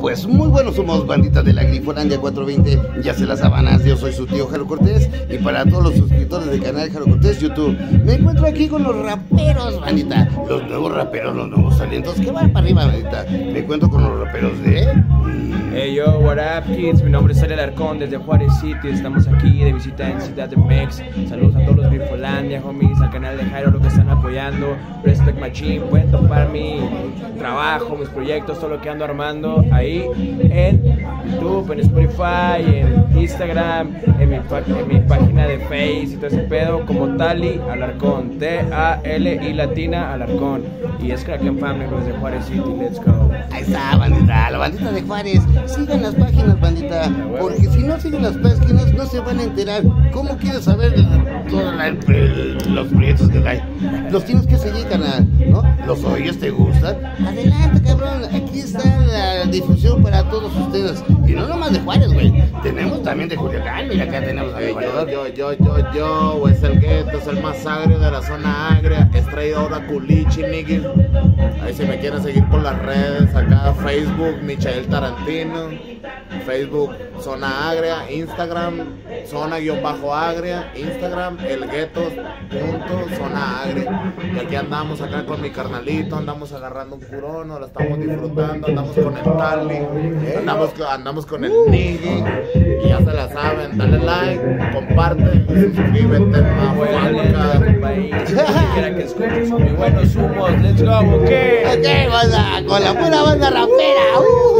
Pues muy buenos somos, bandita de la Grifolandia 420, ya se las sabanas, yo soy su tío Jaro Cortés y para todos los suscriptores del canal Jaro Cortés YouTube, me encuentro aquí con los raperos, bandita, los nuevos raperos, los nuevos talentos, que van para arriba, bandita, me encuentro con los raperos de... Hey yo, what up kids, mi nombre es Ale Alarcón desde Juárez City, estamos aquí de visita en Ciudad de Mex, saludos a todos los Grifolandia, homies, al canal de Jairo, lo que están apoyando, Respect Machine, pueden topar mi trabajo, mis proyectos, todo lo que ando armando ahí en YouTube, en Spotify, en Instagram, en mi, en mi página de Face y todo ese pedo como Tali Alarcón, T-A-L-I latina Alarcón, y es Crack and Family desde Juárez City, let's go. Ahí está, bandita, la bandita de Juárez. Sigan las páginas, bandita. Porque si no siguen las páginas, no se van a enterar. ¿Cómo quieres saber todos los proyectos que hay? Los tienes que seguir, canal, ¿no? ¿Los oyes? ¿Te gustan? Adelante, cabrón. Aquí está la difusión para todos ustedes. Y no nomás de Juárez, güey. Tenemos también de Culiacán. Mira, acá tenemos a yo, yo, yo, yo, yo, es el gueto, es el más agrio de la zona agria. Es traidor culichi, nigga. Ahí si me quieren seguir por las redes, acá Facebook, Michael Tarantino, Facebook Zona Agria, Instagram Zona-Agria, Instagram El Gueto punto Zona Agria. Y aquí andamos acá con mi carnalito, andamos agarrando un curón, lo estamos disfrutando, andamos con el Tali, andamos, andamos con el Niggy, y ya dale like, comparte, suscríbete, Quiera que escuches muy buenos humos, let's go, ok. Ok, banda, con la pura banda rapera. Uh.